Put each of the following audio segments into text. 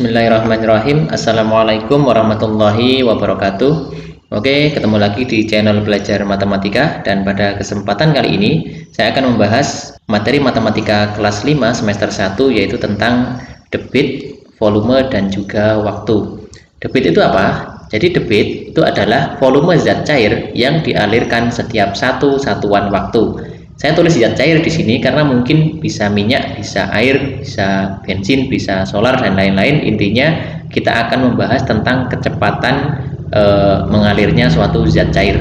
Bismillahirrahmanirrahim. Assalamualaikum warahmatullahi wabarakatuh. Oke ketemu lagi di channel belajar matematika. Dan pada kesempatan kali ini saya akan membahas materi matematika kelas 5 semester 1 yaitu tentang debit, volume dan juga waktu. Debit itu apa? Jadi debit itu adalah volume zat cair yang dialirkan setiap satu satuan waktu saya tulis zat cair di sini karena mungkin bisa minyak, bisa air, bisa bensin, bisa solar dan lain-lain. Intinya kita akan membahas tentang kecepatan e, mengalirnya suatu zat cair.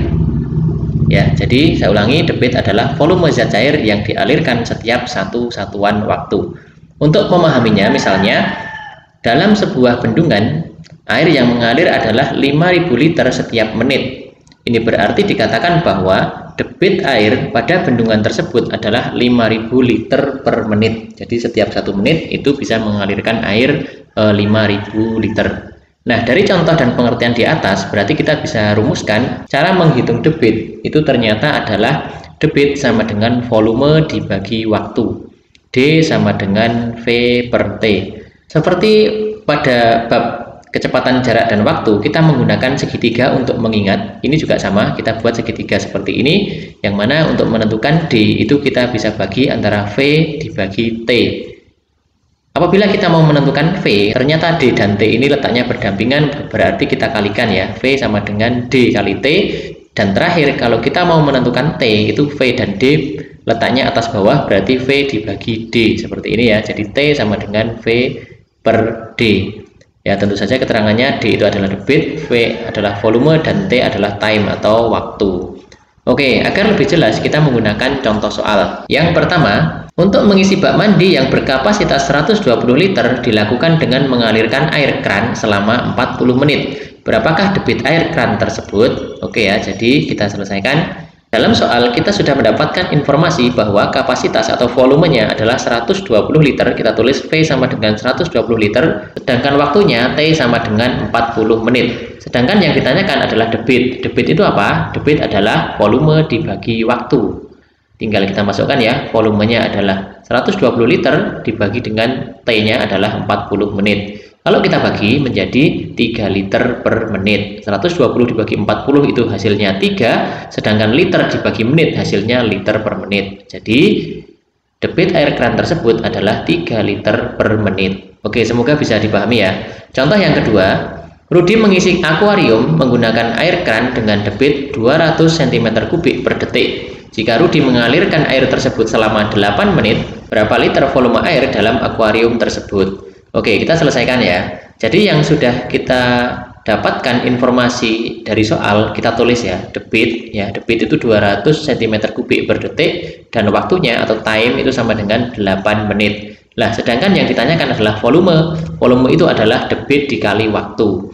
Ya, jadi saya ulangi, debit adalah volume zat cair yang dialirkan setiap satu satuan waktu. Untuk memahaminya, misalnya dalam sebuah bendungan, air yang mengalir adalah 5000 liter setiap menit. Ini berarti dikatakan bahwa debit air pada bendungan tersebut adalah 5000 liter per menit. Jadi setiap satu menit itu bisa mengalirkan air e, 5000 liter. Nah dari contoh dan pengertian di atas berarti kita bisa rumuskan cara menghitung debit. Itu ternyata adalah debit sama dengan volume dibagi waktu. D sama dengan V per T. Seperti pada bab kecepatan jarak dan waktu kita menggunakan segitiga untuk mengingat. Ini juga sama kita buat segitiga seperti ini yang mana untuk menentukan D itu kita bisa bagi antara V dibagi T. Apabila kita mau menentukan V ternyata D dan T ini letaknya berdampingan berarti kita kalikan ya V sama dengan D kali T. Dan terakhir kalau kita mau menentukan T itu V dan D letaknya atas bawah berarti V dibagi D seperti ini ya. Jadi T sama dengan V per D Ya, tentu saja keterangannya D itu adalah debit, V adalah volume, dan T adalah time atau waktu. Oke, agar lebih jelas kita menggunakan contoh soal. Yang pertama, untuk mengisi bak mandi yang berkapasitas 120 liter dilakukan dengan mengalirkan air kran selama 40 menit. Berapakah debit air kran tersebut? Oke ya, jadi kita selesaikan. Dalam soal kita sudah mendapatkan informasi bahwa kapasitas atau volumenya adalah 120 liter. Kita tulis V sama dengan 120 liter, sedangkan waktunya T sama dengan 40 menit. Sedangkan yang ditanyakan adalah debit. Debit itu apa? Debit adalah volume dibagi waktu. Tinggal kita masukkan ya, volumenya adalah 120 liter dibagi dengan T-nya adalah 40 menit. Kalau kita bagi menjadi 3 liter per menit 120 dibagi 40 itu hasilnya 3 Sedangkan liter dibagi menit hasilnya liter per menit. Jadi debit air kran tersebut adalah 3 liter per menit. Oke semoga bisa dipahami ya. Contoh yang kedua Rudi mengisi akuarium menggunakan air kran dengan debit 200 cm kubik per detik. Jika Rudi mengalirkan air tersebut selama 8 menit, berapa liter volume air dalam akuarium tersebut? Oke, kita selesaikan ya. Jadi yang sudah kita dapatkan informasi dari soal, kita tulis ya, debit ya, debit itu 200 cm kubik per detik dan waktunya atau time itu sama dengan 8 menit. Lah, sedangkan yang ditanyakan adalah volume. Volume itu adalah debit dikali waktu.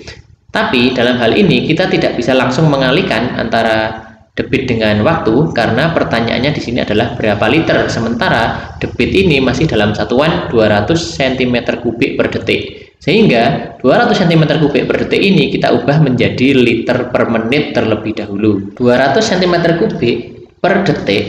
Tapi dalam hal ini kita tidak bisa langsung mengalihkan antara debit dengan waktu karena pertanyaannya di sini adalah berapa liter. Sementara debit ini masih dalam satuan 200 cm kubik per detik. Sehingga 200 cm kubik per detik ini kita ubah menjadi liter per menit terlebih dahulu. 200 cm kubik per detik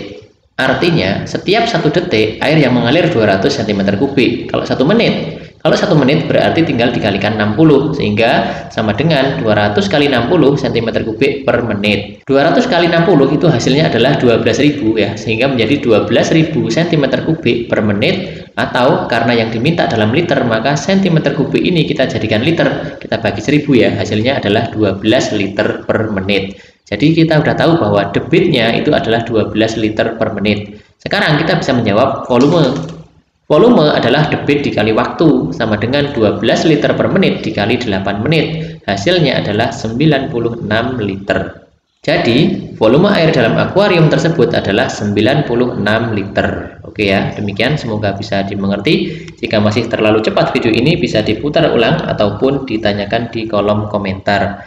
artinya setiap satu detik air yang mengalir 200 cm kubik. Kalau satu menit kalau satu menit berarti tinggal dikalikan 60 sehingga sama dengan 200 kali 60 cm kubik per menit. 200 kali 60 itu hasilnya adalah 12.000 ya sehingga menjadi 12.000 cm kubik per menit atau karena yang diminta dalam liter maka cm kubik ini kita jadikan liter kita bagi 1000 ya hasilnya adalah 12 liter per menit. Jadi kita sudah tahu bahwa debitnya itu adalah 12 liter per menit. Sekarang kita bisa menjawab volume Volume adalah debit dikali waktu, sama dengan 12 liter per menit dikali 8 menit. Hasilnya adalah 96 liter. Jadi, volume air dalam akuarium tersebut adalah 96 liter. Oke ya, demikian semoga bisa dimengerti. Jika masih terlalu cepat video ini bisa diputar ulang ataupun ditanyakan di kolom komentar.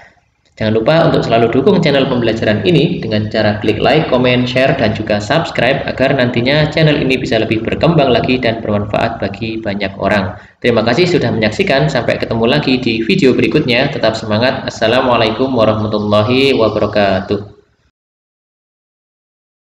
Jangan lupa untuk selalu dukung channel pembelajaran ini dengan cara klik like, comment, share, dan juga subscribe agar nantinya channel ini bisa lebih berkembang lagi dan bermanfaat bagi banyak orang. Terima kasih sudah menyaksikan, sampai ketemu lagi di video berikutnya. Tetap semangat. Assalamualaikum warahmatullahi wabarakatuh.